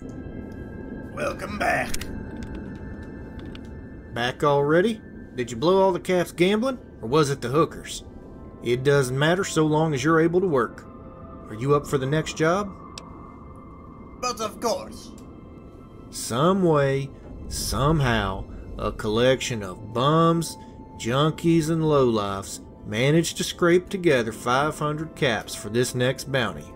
Welcome back. Back already? Did you blow all the caps gambling, or was it the hookers? It doesn't matter so long as you're able to work. Are you up for the next job? But of course. Some way, somehow, a collection of bums, junkies, and lowlifes managed to scrape together 500 caps for this next bounty.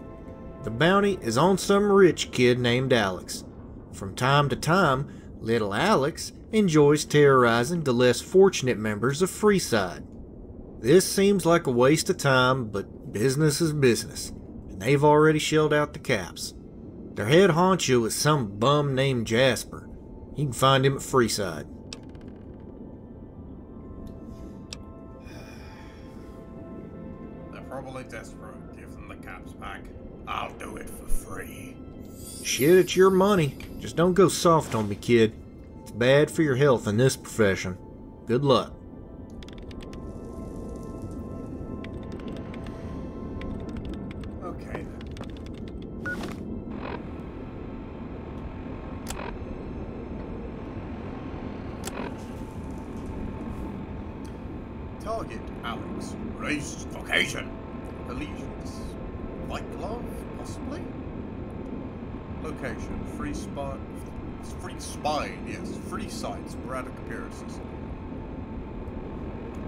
The bounty is on some rich kid named Alex. From time to time, little Alex enjoys terrorizing the less fortunate members of Freeside. This seems like a waste of time, but business is business, and they've already shelled out the caps. Their head honcho is some bum named Jasper. You can find him at Freeside. They're probably desperate. Give I'll do it for free. Shit, it's your money. Just don't go soft on me, kid. It's bad for your health in this profession. Good luck. Okay. Target Alex. Race vocation. Allegiance. White glove, possibly? Location. Free spine. Free spine, yes. Free side. Sporadic appearances.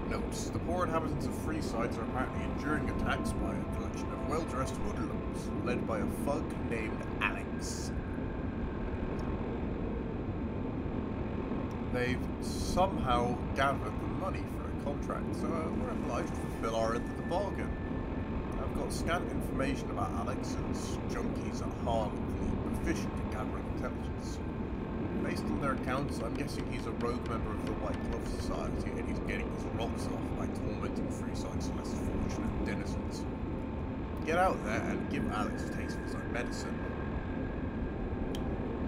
Notes. The poor inhabitants of free Freesides are apparently enduring attacks by a collection of well-dressed hoodlums, led by a thug named Alex. They've somehow gathered the money for a contract, so uh, we're obliged to fulfill our end of the bargain. Got scant information about Alex and junkies at Harlem who are proficient in gathering intelligence. Based on their accounts, I'm guessing he's a rogue member of the White Glove Society and he's getting his rocks off by tormenting Freeside's less fortunate denizens. Get out there and give Alex a taste of his own medicine.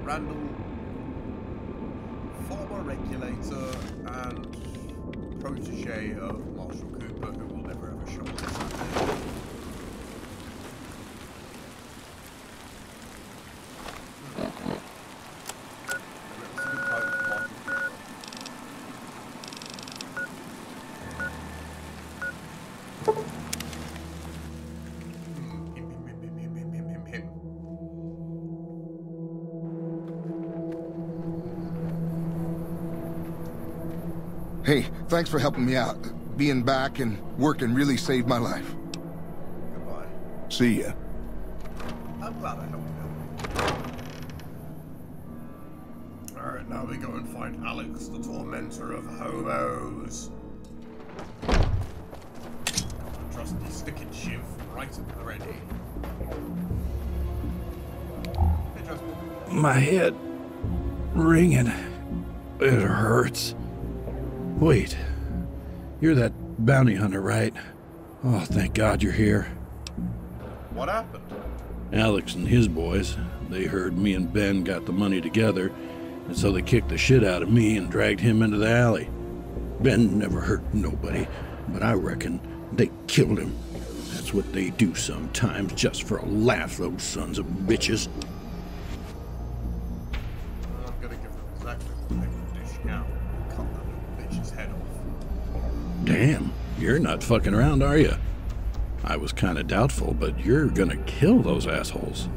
Randall, former regulator and protege of Marshall Cooper, who will never ever show his Hey, thanks for helping me out. Being back and working really saved my life. Goodbye. See ya. I'm glad I helped you. Alright, now we go and find Alex, the tormentor of homos. Trusty stick and shiv right at the ready. My head ringing. It hurts. Wait, you're that bounty hunter, right? Oh, thank God you're here. What happened? Alex and his boys, they heard me and Ben got the money together, and so they kicked the shit out of me and dragged him into the alley. Ben never hurt nobody, but I reckon they killed him. That's what they do sometimes, just for a laugh, those sons of bitches. Damn, you're not fucking around, are you? I was kinda doubtful, but you're gonna kill those assholes.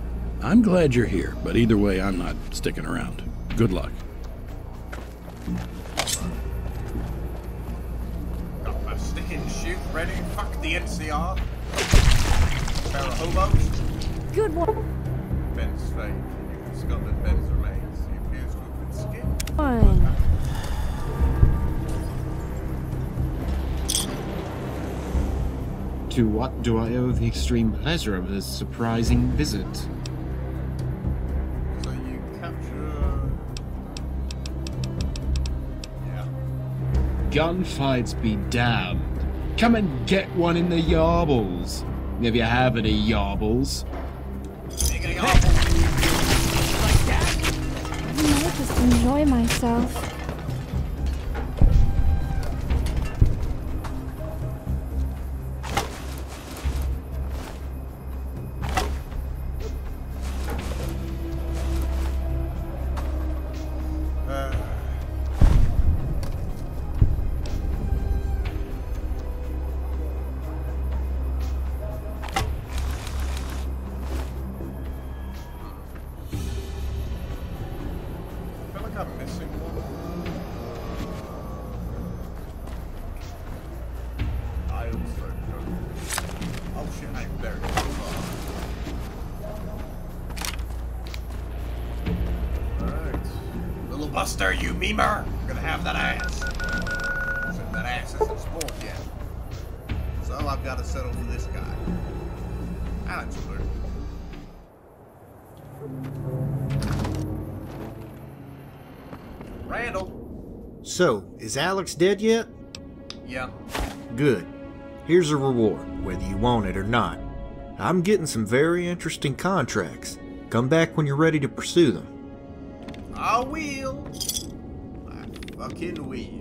I'm glad you're here, but either way, I'm not sticking around. Good luck. Got my stick and shoot ready. Fuck the NCR. Pair of hobos. Good one. Ben's fake. You've discovered Ben's remains. He appears to have been To what do I owe the extreme pleasure of this surprising visit? So you capture. Yeah. Gunfights be damned. Come and get one in the yarbles. If you have any yarbles. You're gonna go. I might just enjoy myself. Buster, you memer! I'm gonna have that ass. Except that ass isn't spoiled yet. So I've gotta settle for this guy. Alex alert. Randall. So, is Alex dead yet? Yeah. Good. Here's a reward, whether you want it or not. I'm getting some very interesting contracts. Come back when you're ready to pursue them. I will. I fucking will.